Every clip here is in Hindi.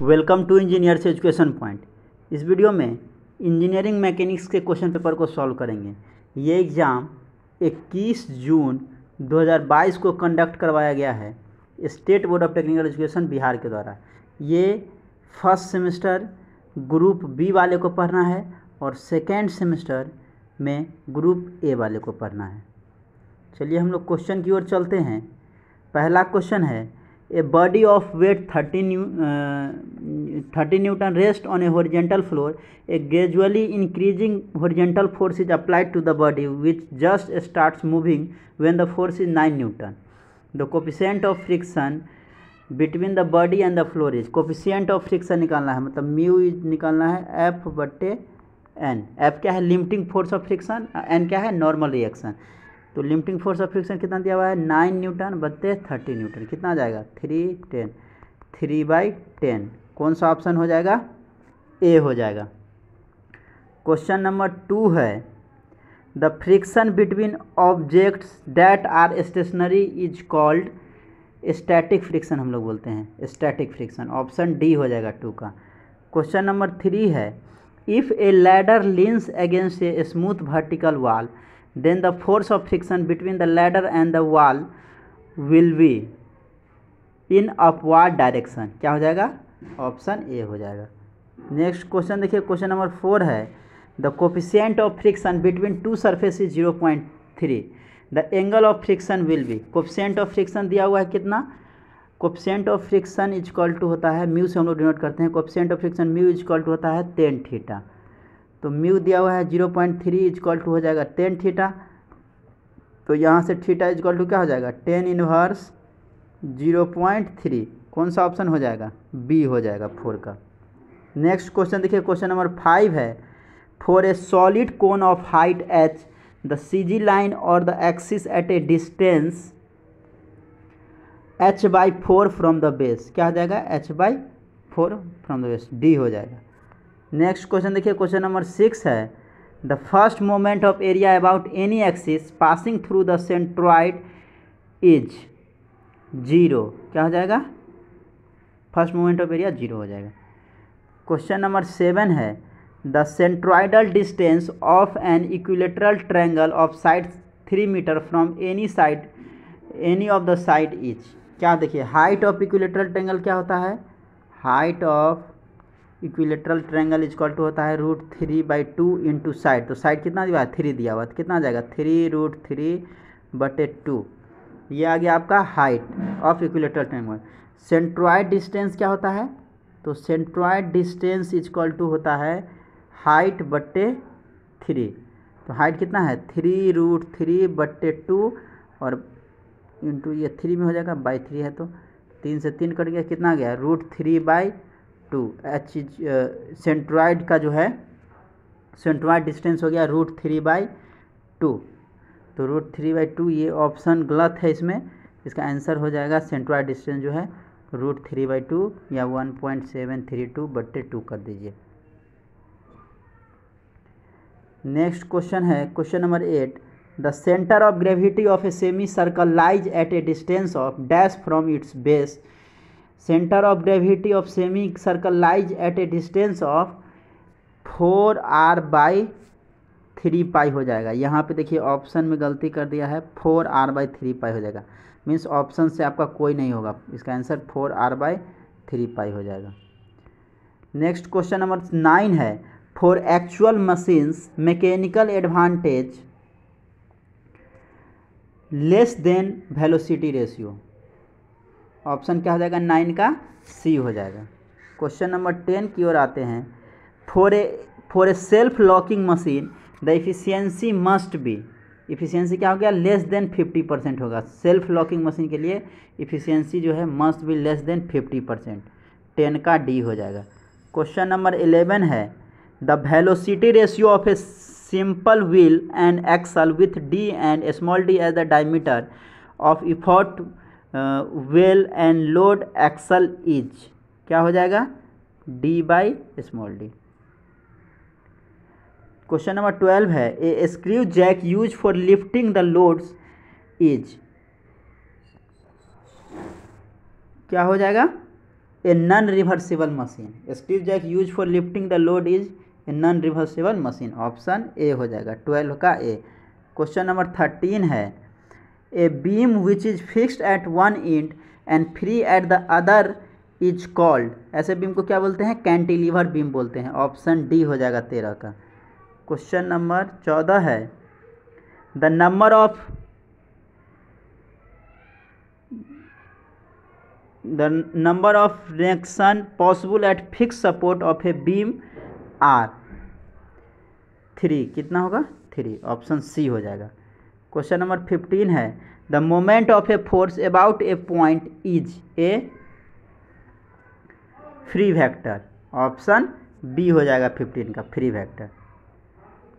Welcome to engineers education point. इस वीडियो में इंजीनियरिंग मैकेनिक्स के क्वेश्चन पेपर को सॉल्व करेंगे। ये एग्ज़ाम 21 जून 2022 को कंडक्ट करवाया गया है state board of technical education Bihar के द्वारा। ये फ़र्स्ट सेमेस्टर ग्रुप बी वाले को पढ़ना है और सेकेंड सेमेस्टर में ग्रुप ए वाले को पढ़ना है। चलिए हम लोग क्वेश्चन की ओर चलते हैं। पहला क्वेश्चन है a body of weight thirty new thirty newton rest on a horizontal floor a gradually increasing horizontal force is applied to the body which just starts moving when the force is nine newton the coefficient of friction between the body and the floor is coefficient of friction निकालना है मतलब म्यू इज़ निकालना है एफ़ बट्टे एन एफ़ क्या है? Limiting force of friction N क्या है? नॉर्मल रिएक्शन तो लिमिटिंग फोर्स ऑफ़ फ्रिक्शन कितना दिया हुआ है? नाइन न्यूटन बत्ते थर्टी न्यूटन कितना आ जाएगा? Three ten three by ten कौन सा ऑप्शन हो जाएगा? ए हो जाएगा। क्वेश्चन नंबर टू है। The friction between objects that are stationary is called static friction हम लोग बोलते हैं। स्टैटिक फ्रिक्शन ऑप्शन डी हो जाएगा टू का। क्वेश्चन नंबर थ्री है। If a ladder leans against a smooth vertical wall then the force of friction between the ladder and the wall will be in upward direction. क्या हो जाएगा? ऑप्शन ए हो जाएगा। नेक्स्ट क्वेश्चन देखिए क्वेश्चन नंबर फोर है। The coefficient of friction between two surface is zero point three the angle of friction will be coefficient of friction दिया हुआ है कितना? Coefficient of friction is equal to होता है म्यू से हम लोग डिनोट करते हैं coefficient of friction mu is equal to होता है टेन थीटा तो म्यू दिया हुआ है zero point three is equal to हो जाएगा टेन थीटा तो यहाँ से थीटा इजक्वल टू क्या हो जाएगा? Tan inverse zero point three कौन सा ऑप्शन हो जाएगा? बी हो जाएगा फोर का। नेक्स्ट क्वेश्चन देखिए क्वेश्चन नंबर फाइव है। For a solid cone of height H the C G line और the axis at a distance H by four from the base क्या हो जाएगा? H by four from the base D हो जाएगा। नेक्स्ट क्वेश्चन देखिए क्वेश्चन नंबर सिक्स है। The first moment of area about any axis passing through the centroid is zero क्या हो जाएगा? First moment of area zero हो जाएगा। क्वेश्चन नंबर सेवन है। The centroidal distance of an equilateral triangle of side three metre from any side any of the side is क्या देखिए हाइट ऑफ़ इक्विलेटरल ट्रैंगल क्या होता है? Height of equilateral triangle is equal to होता है root three by two into side. तो साइड कितना दिया थ्री दिया हुआ तो कितना आ जाएगा? थ्री रूट थ्री बटे टू। ये आ गया आपका height of equilateral triangle. Centroid distance क्या होता है? तो सेंट्रॉइड डिस्टेंस इजक्वल टू होता है हाइट बट्टे थ्री। तो हाइट कितना है? थ्री रूट थ्री बट्टे टू और इंटू ये थ्री में हो जाएगा बाई थ्री है तो तीन से तीन कट गया। कितना गया? Root three by two H centroid का जो है, सेंट्रॉइड डिस्टेंस हो गया रूट थ्री बाई टू। तो रूट थ्री बाई टू ये ऑप्शन गलत है इसमें, इसका आंसर हो जाएगा सेंट्रॉइड डिस्टेंस जो है, रूट थ्री बाई टू या one point seven three two बट्टे टू कर दीजिए। नेक्स्ट क्वेश्चन है, question number eight, the centre of gravity of a semicircle lies at a distance of dash from its base centre of gravity of semicircle lies at a distance of four R by three pi हो जाएगा। यहाँ पे देखिए ऑप्शन में गलती कर दिया है four R by three pi हो जाएगा। मीन्स ऑप्शन से आपका कोई नहीं होगा। इसका answer four R by three pi हो जाएगा। नेक्स्ट क्वेश्चन नंबर नाइन है। For actual machines mechanical advantage less than velocity ratio option क्या हो जाएगा? नाइन का सी हो जाएगा। क्वेश्चन नंबर टेन की ओर आते हैं। For a for a self locking machine the efficiency must be efficiency क्या हो गया? लेस देन फिफ्टी परसेंट होगा। सेल्फ लॉकिंग मशीन के लिए इफिशियंसी जो है must be less than fifty percent ten का डी हो जाएगा। क्वेश्चन नंबर इलेवन है। The velocity ratio of a simple wheel and axle with D and small D as the diameter of effort wheel and load axle is, क्या हो जाएगा? D by small D. Question number twelve है, a screw jack use for lifting the loads is. क्या हो जाएगा? A non reversible machine. Steve jack use for lifting the load is a non reversible machine. Option A हो जाएगा ट्वेल्व का ए। क्वेश्चन नंबर थर्टीन है a beam which is fixed at one end and free at the other is called ऐसे बीम को क्या बोलते हैं? कैंटिलीवर बीम बोलते हैं। ऑप्शन डी हो जाएगा तेरह का। क्वेश्चन नंबर चौदह है। The number of the number of reaction possible at fix support of a beam are three कितना होगा? थ्री ऑप्शन सी हो जाएगा। क्वेश्चन नंबर फिफ्टीन है, the moment of a force about a point is a free vector. Option B हो जाएगा फिफ्टीन का, free vector.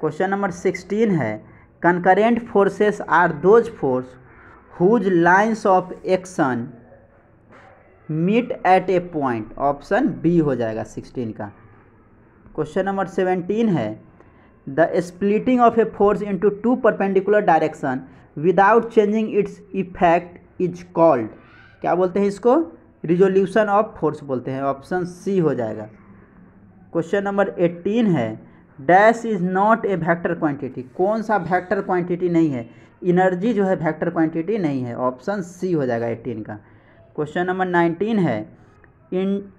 Question number sixteen है, concurrent forces are those force whose lines of action meet at a point? Option B हो जाएगा सिक्सटीन का। क्वेश्चन नंबर सेवेंटीन है the splitting of a force into two perpendicular direction without changing its effect is called क्या बोलते हैं इसको? रिजोल्यूशन ऑफ़ फोर्स बोलते हैं। ऑप्शन सी हो जाएगा। क्वेश्चन नंबर एट्टीन है। Dash is not a vector quantity कौन सा वैक्टर क्वांटिटी नहीं है? इनर्जी जो है वैक्टर क्वांटिटी नहीं है। ऑप्शन सी हो जाएगा एट्टीन का। क्वेश्चन नंबर नाइनटीन है। In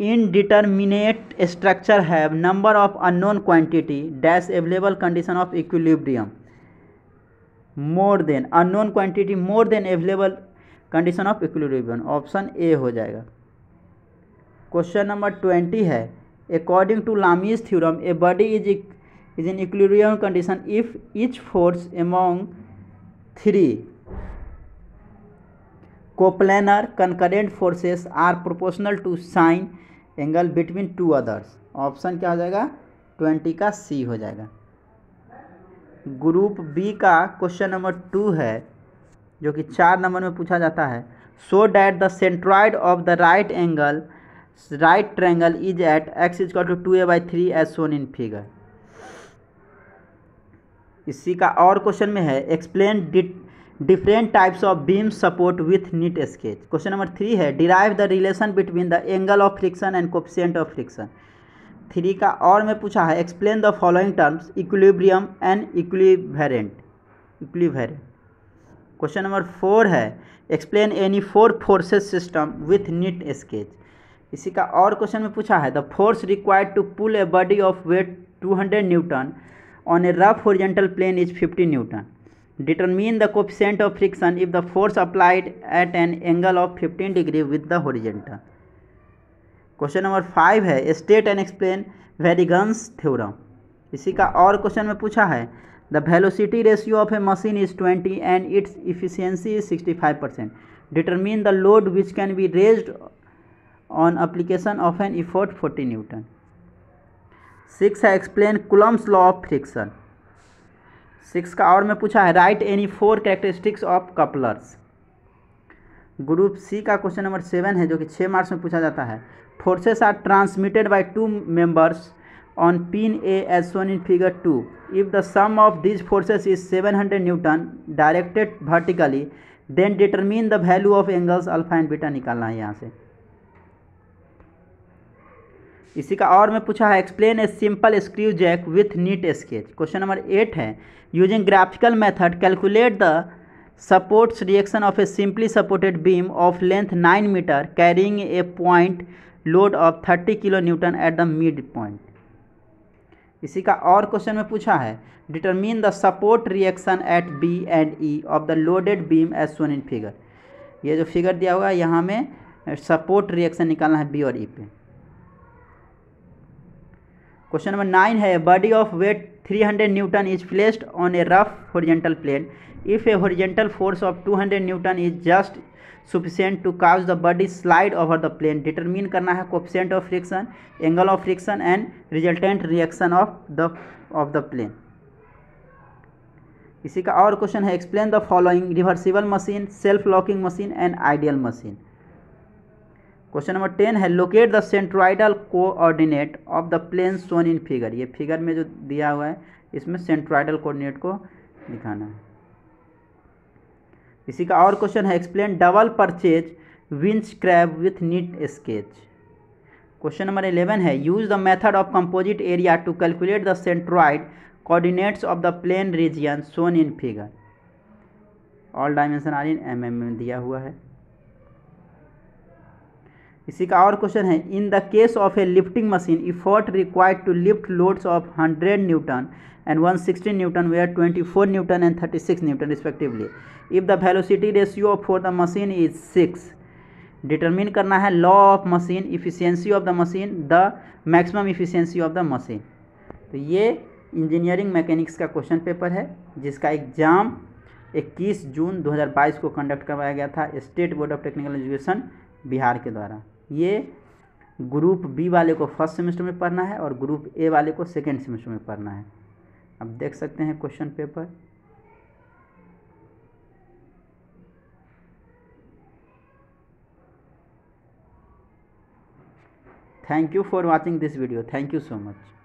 indeterminate structure have number of unknown quantity dash available condition of equilibrium more than unknown quantity more than available condition of equilibrium option A हो जाएगा। क्वेश्चन नंबर ट्वेंटी है। According to Lami's theorem a body is is in equilibrium condition if each force among three coplanar concurrent forces are proportional to sine angle between two others. Option क्या हो जाएगा? ट्वेंटी का सी हो जाएगा। ग्रुप बी का क्वेश्चन नंबर टू है, जो कि चार नंबर में पूछा जाता है। So that the centroid of the right angle right triangle is at X is two two a by three as shown in figure इसी का और क्वेश्चन में है explain different types of beam support with neat sketch question number three है derive the relation between the angle of friction and coefficient of friction three का और में पूछा है explain the following terms equilibrium and equilibrant equilibrant question number four है explain any four forces system with neat sketch इसी का और क्वेश्चन में पूछा है the force required to pull a body of weight 200 newton on a rough horizontal plane is 50 newton Determine the coefficient of friction if the force applied at an angle of 15 degree with the horizontal. Question number five है state and explain Varignon's theorem इसी का और क्वेश्चन में पूछा है the velocity ratio of a machine is 20 and its efficiency is 65 percent determine the load which can be raised on application of an effort 40 newton six है explain Coulomb's law of friction six का और में पूछा है write any four characteristics of couplers group C का क्वेश्चन नंबर सेवन है, जो कि छः मार्क्स में पूछा जाता है। Forces are transmitted by two members on pin A as shown in figure two if the sum of this forces is seven hundred newton directed vertically then determine the value of angles alpha and beta निकालना है यहाँ से। इसी का और में पूछा है explain a simple screw jack with neat sketch question number eight है using graphical method calculate the supports reaction of a simply supported beam of length nine metre carrying a point load of thirty kilo newton at the mid point इसी का और क्वेश्चन में पूछा है determine the support reaction at B and E of the loaded beam as shown in figure ये जो फिगर दिया हुआ है, यहाँ में सपोर्ट रिएक्शन निकालना है बी और ई पे। क्वेश्चन नंबर नाइन है body of weight 300 newton is placed on a rough horizontal plane if a horizontal force of 200 newton is just sufficient to cause the body slide over the plane determine करना है coefficient of friction angle of friction and resultant reaction of the of the plane इसी का और क्वेश्चन है explain the following reversible machine self locking machine and ideal machine question number ten है locate the centroidal coordinate of the plane shown in figure ये फिगर में जो दिया हुआ है, इसमें सेंट्रोइडल कोऑर्डिनेट को दिखाना है। इसी का और क्वेश्चन है explain double purchase winch crab with neat sketch question number eleven है use the method of composite area to calculate the centroid coordinates of the plane region shown in figure all dimension are in M M दिया हुआ है। इसी का और क्वेश्चन है, in the case of a lifting machine effort required to lift loads of hundred newton and one sixty newton were twenty four newton and thirty six newton respectively, if the velocity ratio for the machine is six, determine करना है law of machine efficiency of the machine, the maximum efficiency of the machine. तो ये इंजीनियरिंग मैकेनिक्स का क्वेश्चन पेपर है, जिसका एग्ज़ाम 21 जून 2022 को कंडक्ट करवाया गया था state board of technical education Bihar के द्वारा। ये ग्रुप बी वाले को फ़र्स्ट सेमेस्टर में पढ़ना है और ग्रुप ए वाले को सेकेंड सेमेस्टर में पढ़ना है। अब देख सकते हैं question paper. Thank you for watching this video thank you so much.